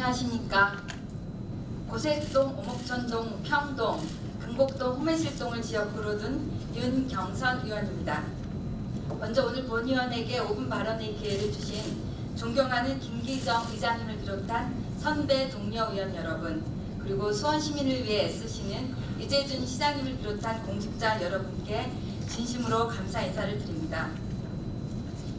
안녕하십니까. 고색동, 오목천동, 평동, 금곡동, 호매실동을 지역구로 둔 윤경선 의원입니다. 먼저 오늘 본 의원에게 5분 발언의 기회를 주신 존경하는 김기정 의장님을 비롯한 선배 동료 의원 여러분 그리고 수원 시민을 위해 애쓰시는 이재준 시장님을 비롯한 공직자 여러분께 진심으로 감사 인사를 드립니다.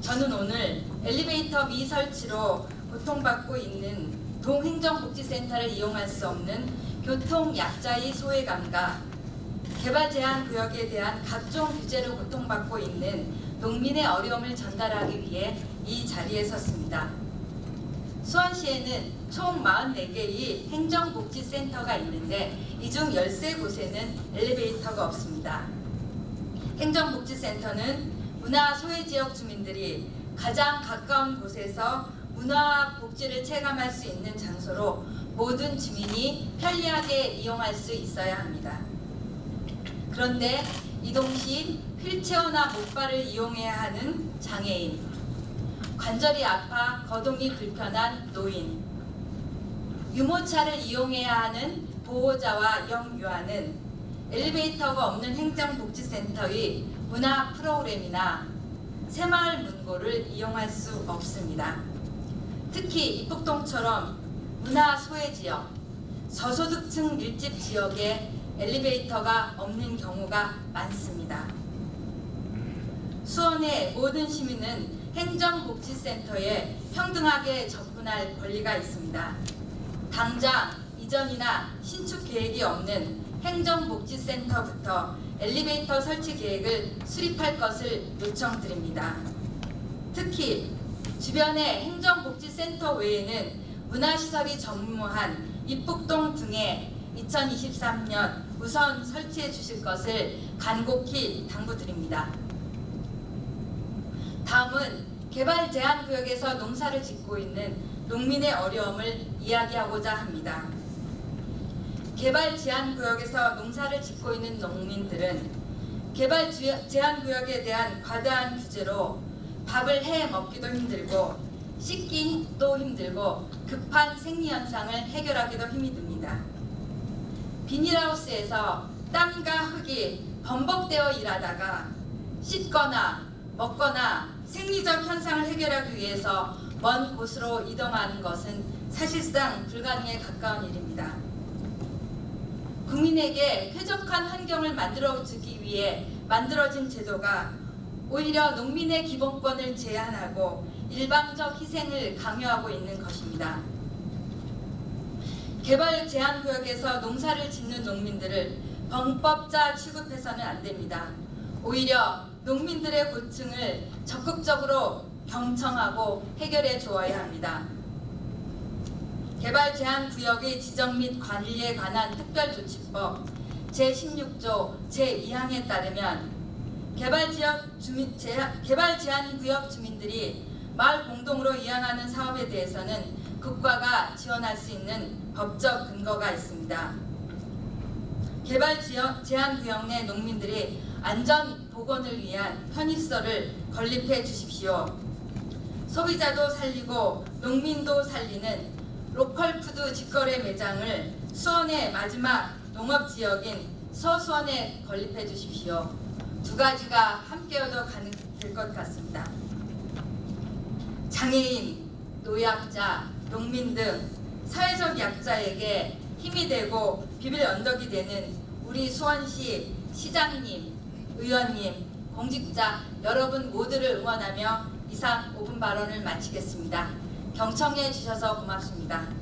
저는 오늘 엘리베이터 미설치로 고통받고 있는 동행정복지센터를 이용할 수 없는 교통약자의 소외감과 개발 제한 구역에 대한 각종 규제로 고통받고 있는 농민의 어려움을 전달하기 위해 이 자리에 섰습니다. 수원시에는 총 44개의 행정복지센터가 있는데 이 중 13곳에는 엘리베이터가 없습니다. 행정복지센터는 문화 소외 지역 주민들이 가장 가까운 곳에서 문화 복지를 체감할 수 있는 장소로 모든 주민이 편리하게 이용할 수 있어야 합니다. 그런데 이동 시 휠체어나 목발을 이용해야 하는 장애인, 관절이 아파 거동이 불편한 노인, 유모차를 이용해야 하는 보호자와 영유아는 엘리베이터가 없는 행정복지센터의 문화 프로그램이나 새마을 문고를 이용할 수 없습니다. 특히 이북동처럼 문화 소외 지역, 저소득층 밀집 지역에 엘리베이터가 없는 경우가 많습니다. 수원의 모든 시민은 행정복지센터에 평등하게 접근할 권리가 있습니다. 당장 이전이나 신축 계획이 없는 행정복지센터부터 엘리베이터 설치 계획을 수립할 것을 요청드립니다. 특히 주변의 행정복지센터 외에는 문화시설이 전무한 입북동 등에 2023년 우선 설치해 주실 것을 간곡히 당부드립니다. 다음은 개발 제한 구역에서 농사를 짓고 있는 농민의 어려움을 이야기하고자 합니다. 개발 제한 구역에서 농사를 짓고 있는 농민들은 개발 제한 구역에 대한 과다한 규제로 밥을 해 먹기도 힘들고 씻기도 힘들고 급한 생리 현상을 해결하기도 힘이 듭니다. 비닐하우스에서 땀과 흙이 범벅되어 일하다가 씻거나 먹거나 생리적 현상을 해결하기 위해서 먼 곳으로 이동하는 것은 사실상 불가능에 가까운 일입니다. 국민에게 쾌적한 환경을 만들어주기 위해 만들어진 제도가 오히려 농민의 기본권을 제한하고 일방적 희생을 강요하고 있는 것입니다. 개발 제한 구역에서 농사를 짓는 농민들을 범법자 취급해서는 안 됩니다. 오히려 농민들의 고충을 적극적으로 경청하고 해결해 주어야 합니다. 개발 제한 구역의 지정 및 관리에 관한 특별조치법 제16조 제2항에 따르면 개발 지역 주민 제한, 개발 제한 구역 주민들이 마을 공동으로 이행하는 사업에 대해서는 국가가 지원할 수 있는 법적 근거가 있습니다. 개발 지역 제한 구역 내 농민들이 안전 보건을 위한 편의시설을 건립해 주십시오. 소비자도 살리고 농민도 살리는 로컬푸드 직거래 매장을 수원의 마지막 농업지역인 서수원에 건립해 주십시오. 두 가지가 함께여도 가능될 것 같습니다. 장애인, 노약자, 농민 등 사회적 약자에게 힘이 되고 비빌 언덕이 되는 우리 수원시 시장님, 의원님, 공직자 여러분 모두를 응원하며 이상 5분 발언을 마치겠습니다. 경청해 주셔서 고맙습니다.